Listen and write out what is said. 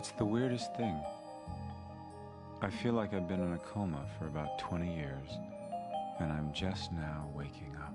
It's the weirdest thing. I feel like I've been in a coma for about 20 years, and I'm just now waking up.